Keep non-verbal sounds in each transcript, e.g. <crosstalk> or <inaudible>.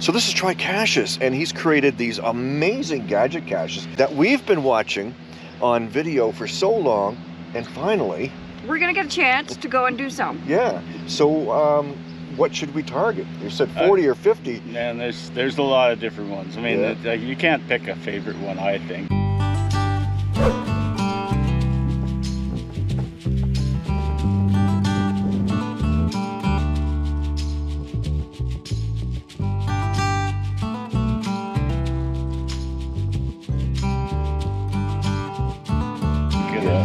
So this is Trycacheus, and he's created these amazing gadget caches that we've been watching on video for so long, and finally, We're gonna get a chance to go and do some. yeah. So um, what should we target? You said Uh, 40 or 50. And there's there's a lot of different ones. I mean, Yeah. it- like, you can't pick a favorite one. I think.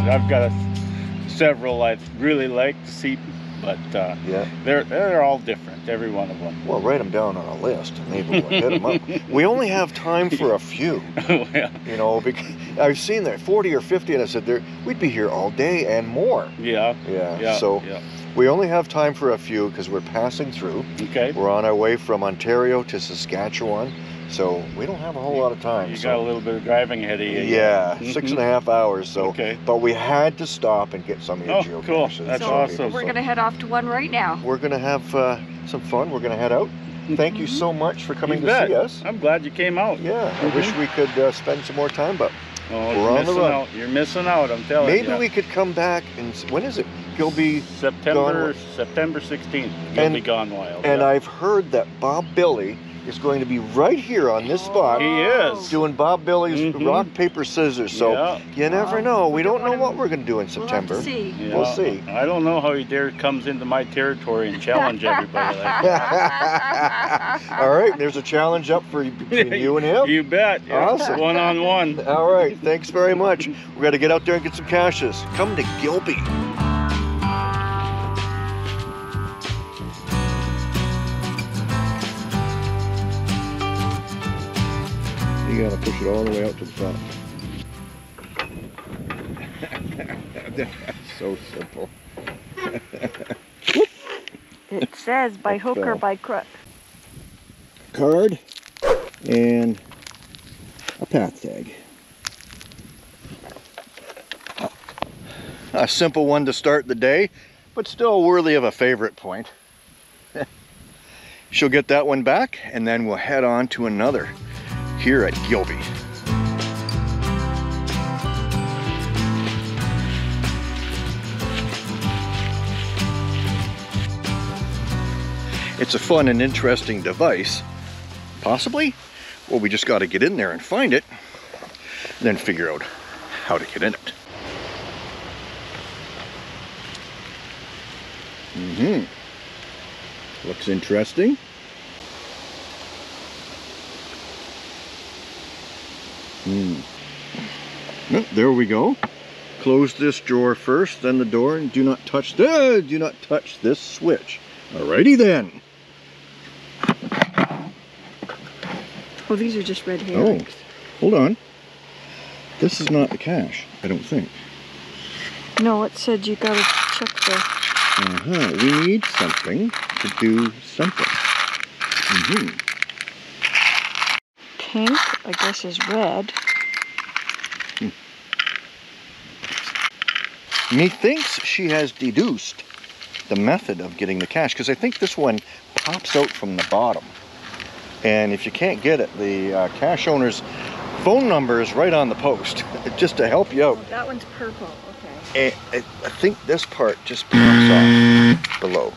I've got a, several I really like to see, but uh, Yeah. they're they're all different. Every one of them. Well, write them down on a list, and maybe we'll hit them up. We only have time for a few. <laughs> yeah. You know, because I've seen that 40 or 50, and I said there we'd be here all day and more. Yeah. Yeah. Yeah. So yeah. We only have time for a few because we're passing through. Okay. We're on our way from Ontario to Saskatchewan, so we don't have a whole lot of time. You so- got a little bit of driving ahead of you. yeah, Mhm. six and a half hours. So, Okay. but we had to stop and get some of your Oh, geocaches. cool. That's so awesome. We're gonna head off to one right now. We're gonna have uh, some fun. We're gonna head out. Thank you so much for coming You to bet. see us. I'm glad you came out. Yeah, I wish we could uh, spend some more time, but Oh, We're you're on the missing run. out. You're missing out. I'm telling maybe you. Maybe we could come back and when is it? Gilby, September September 16th. You'll And- be gone wild. and yeah. I've heard that Bob Billy is going to be right here on this spot He is. doing Bob Billy's Mhm. rock paper scissors. So yeah. you never Wow. know. We We don't don't know what we're going to do in September. We'll September. see. yeah. We'll see. I don't know how he dare comes into my territory and challenge everybody like <laughs> that. All right, there's a challenge up for you between <laughs> you and him. You bet. Awesome. One on one. All right, thanks very much. We got to get out there and get some caches. Come to Gilby. You gotta push it all the way out to the front. <laughs> So simple. It says by hook or by crook. Card and a path tag. A simple one to start the day, but still worthy of a favorite point. <laughs> She'll get that one back, and then we'll head on to another here at Gilby. It's a fun and interesting device. Possibly? Well, we just got to get in there and find it, then figure out how to get in it. Mm-hmm. Looks interesting. Oh, there we go. Close this drawer first, then the door, and do not touch the do not touch this switch. Alrighty then. Oh, these are just red Oh, herrings. hold on. This is not the cache, I don't think. No, it said you gotta check the. Uh-huh. We need something to do something. hmm Pink, I guess, is red. Methinks she has deduced the method of getting the cache because I think this one pops out from the bottom. And if you can't get it, the uh, cache owner's phone number is right on the post <laughs> just to help you Oh, out. that one's purple. Okay. And I I think this part just pops off below.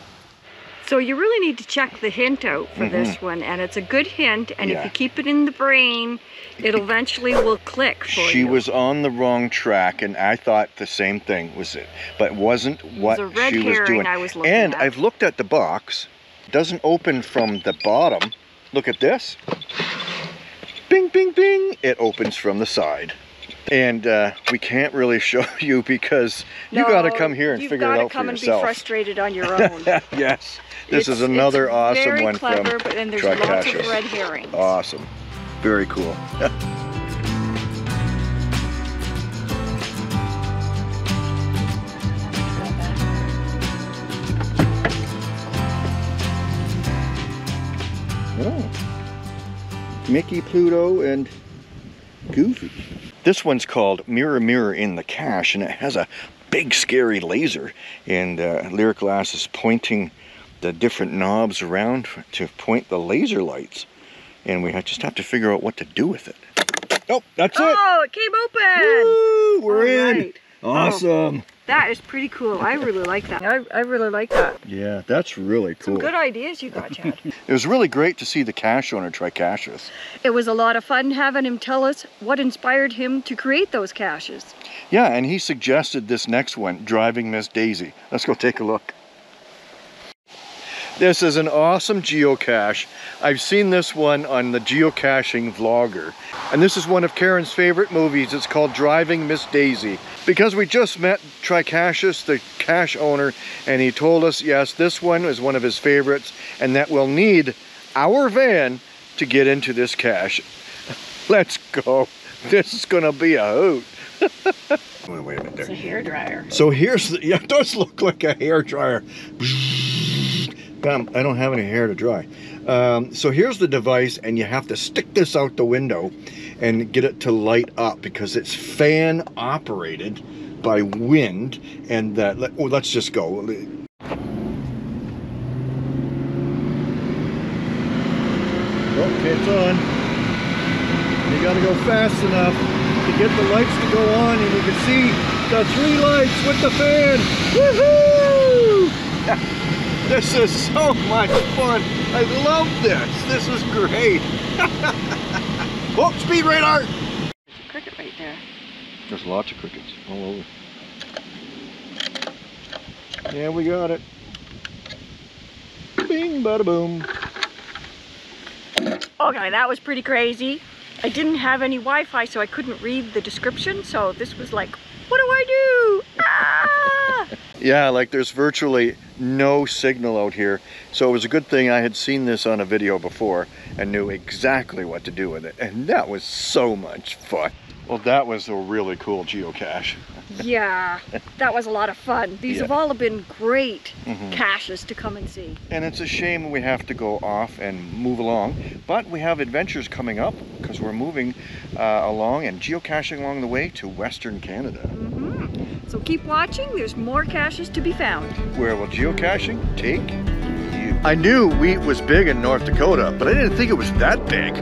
So you really need to check the hint out for Mhm. this one, and it's a good hint. And Yeah. if you keep it in the brain, it eventually will click for She you. was on the wrong track, and I thought the same thing was it, but it wasn't what a red she was doing. I was looking and at. I've looked at the box; doesn't open from the bottom. Look at this. Bing, bing, bing! It opens from the side, and uh, we can't really <laughs> show you because you got to come here and figure it you've figure it gotta come and be frustrated on your <laughs> own. yes, this It's- is another awesome one clever, from then there's lots of red herrings. Awesome, very cool. <laughs> Oh. Mickey, Pluto, and Goofy. This one's called Mirror Mirror in the Cache, and it has a big scary laser. And uh, Lyriclass is pointing the different knobs around to point the laser lights. and we just have to figure out what to do with it. Oh, that's it. Oh, it came open. Woo, we're All in. right. Oh, oh, awesome. That is pretty cool. I really like that. I, I really like that. Yeah, that's really cool. Some good ideas you got, Chad. <laughs> It was really great to see the cache owner Trycacheus. it was a lot of fun having him tell us what inspired him to create those caches. Yeah, and he suggested this next one, Driving Miss Daisy. Let's go take a look. This is an awesome geocache. I've seen this one on the geocaching vlogger. And this is one of Karen's favorite movies. It's called Driving Miss Daisy. Because we just met Trycacheus, the cache owner, and he told us, yes, this one is one of his favorites and that we'll need our van to get into this cache. <laughs> Let's go. This is gonna be a hoot. wait, <laughs> wait a minute there. a hair dryer. So here's the, <laughs> yeah, it does look like a hair dryer. Um, I don't have any hair to dry. Um, so here's the device, and you have to stick this out the window and get it to light up because it's fan operated by wind. And that, let, oh, let's just go. Okay, it's on. You gotta go fast enough to get the lights to go on and you can see the three lights with the fan. Woohoo! <laughs> This is so much fun. I love this. This is great. <laughs> oh, speed radar! There's a Cricket right there. There's lots of crickets all over. Yeah, we got it. Bing, bada boom. Okay, that was pretty crazy. I didn't have any Wi-Fi, so I couldn't read the description. So this was like, what do I do? Ah! Yeah, like there's virtually no signal out here. So it was a good thing I had seen this on a video before and knew exactly what to do with it. And that was so much fun. Well, that was a really cool geocache. yeah, that was a lot of fun. These Yeah. have all been great Mhm. caches to come and see. And it's a shame we have to go off and move along, but we have adventures coming up because we're moving uh, along and geocaching along the way to Western Canada, hmm So keep watching. There's more caches to be found. where will geocaching take you? I knew wheat was big in North Dakota, but I didn't think it was that big.